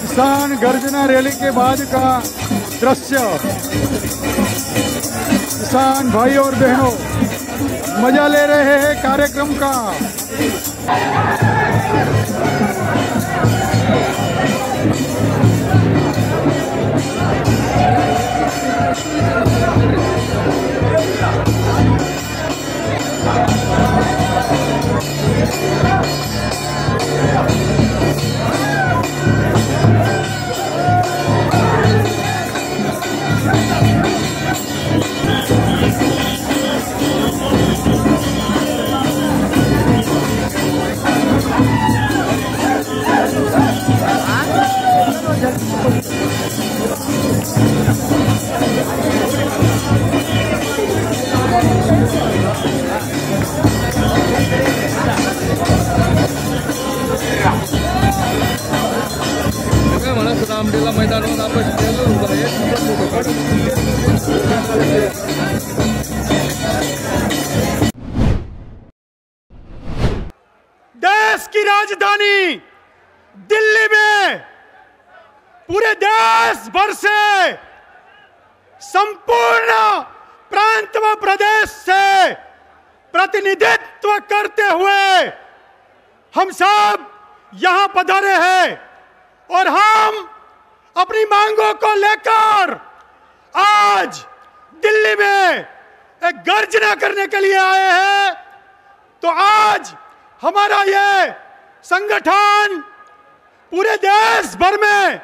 किसान गर्जना रैली के बाद का दृश्य। किसान भाई और बहनों, मज़ा ले रहे हैं कार्यक्रम का। Thank म्हणा देश की राजधानी दिल्ली में पूरे देश भर से संपूर्ण प्रांत व प्रदेश से प्रतिनिधित्व करते हुए हम सब यहाँ पधारे हैं और हम अपनी मांगों को लेकर आज दिल्ली में एक गर्जना करने के लिए आए हैं। तो आज हमारा ये संगठन पूरे देश भर में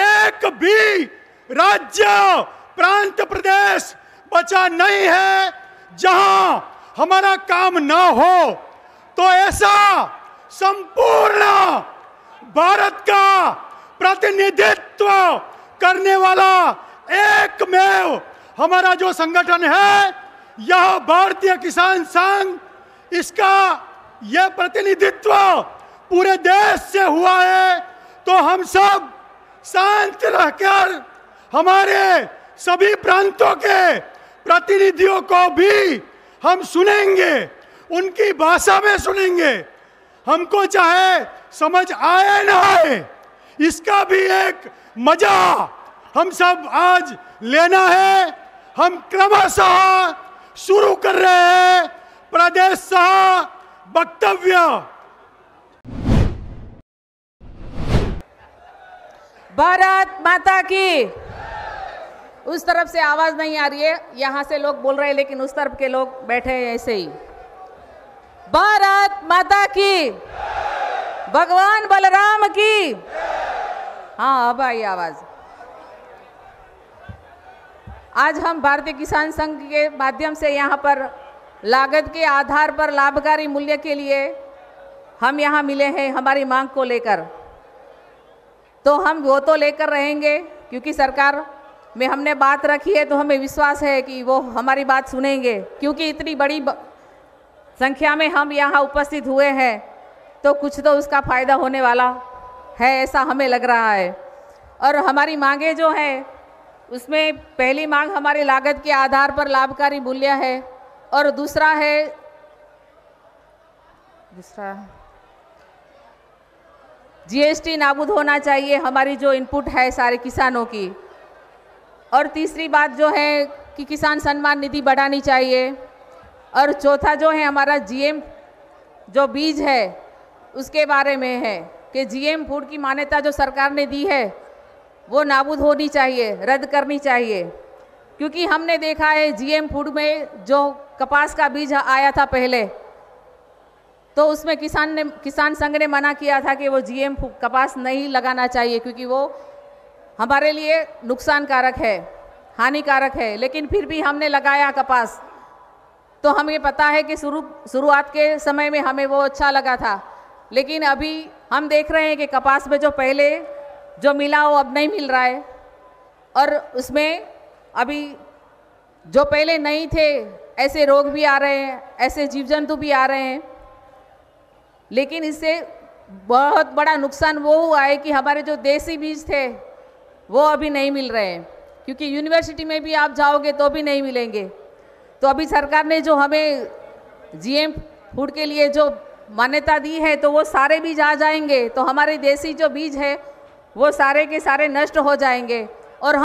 एक भी राज्य, प्रांत प्रदेश बचा नहीं है। जहाँ हमारा काम ना हो तो ऐसा संपूर्ण भारत का प्रतिनिधित्व करने वाला एकमेव हमारा जो संगठन है, यह भारतीय किसान संघ, इसका यह प्रतिनिधित्व पूरे देश से हुआ है। तो हम सब शांत रहकर हमारे सभी प्रांतों के प्रतिनिधियों को भी हम सुनेंगे, उनकी भाषा में सुनेंगे। हमको चाहे समझ आए ना आए, इसका भी एक मज़ा हम सब आज लेना है। हम क्रमशः शुरू कर रहे हैं, प्रदेश सह वक्तव्य। भारत माता की उस तरफ़ से आवाज़ नहीं आ रही है, यहाँ से लोग बोल रहे हैं, लेकिन उस तरफ़ के लोग बैठे हैं ऐसे ही। भारत माता की, भगवान बलराम की। हाँ अब आई आवाज़। आज हम भारतीय किसान संघ के माध्यम से यहाँ पर लागत के आधार पर लाभकारी मूल्य के लिए हम यहाँ मिले हैं, हमारी मांग को लेकर। तो हम वो तो लेकर रहेंगे, क्योंकि सरकार में हमने बात रखी है तो हमें विश्वास है कि वो हमारी बात सुनेंगे, क्योंकि इतनी बड़ी संख्या में हम यहाँ उपस्थित हुए हैं तो कुछ तो उसका फ़ायदा होने वाला है, ऐसा हमें लग रहा है। और हमारी मांगे जो हैं, उसमें पहली मांग हमारी लागत के आधार पर लाभकारी मूल्य है, और दूसरा है, दूसरा जीएसटी नाबूद होना चाहिए हमारी जो इनपुट है सारे किसानों की। और तीसरी बात जो है कि किसान सम्मान निधि बढ़ानी चाहिए। और चौथा जो है हमारा जीएम, जो बीज है, उसके बारे में है कि जीएम फ़ूड की मान्यता जो सरकार ने दी है, वो नाबूद होनी चाहिए, रद्द करनी चाहिए। क्योंकि हमने देखा है जीएम फ़ूड में जो कपास का बीज आया था पहले तो उसमें किसान ने, किसान संघ ने मना किया था कि वो जीएम कपास नहीं लगाना चाहिए, क्योंकि वो हमारे लिए नुकसानकारक है, हानिकारक है, लेकिन फिर भी हमने लगाया कपास। तो हमें पता है कि शुरू, शुरुआत के समय में हमें वो अच्छा लगा था, लेकिन अभी हम देख रहे हैं कि कपास में जो पहले जो मिला वो अब नहीं मिल रहा है। और उसमें अभी जो पहले नहीं थे, ऐसे रोग भी आ रहे हैं, ऐसे जीव जंतु भी आ रहे हैं। लेकिन इससे बहुत बड़ा नुकसान वो हुआ है कि हमारे जो देसी बीज थे वो अभी नहीं मिल रहे हैं। क्योंकि यूनिवर्सिटी में भी आप जाओगे तो भी नहीं मिलेंगे। तो अभी सरकार ने जो हमें जीएम फ़ूड के लिए जो मान्यता दी है तो वो सारे बीज आ जाएँगे। तो हमारे देसी जो बीज है, वो सारे के सारे नष्ट हो जाएँगे। और हम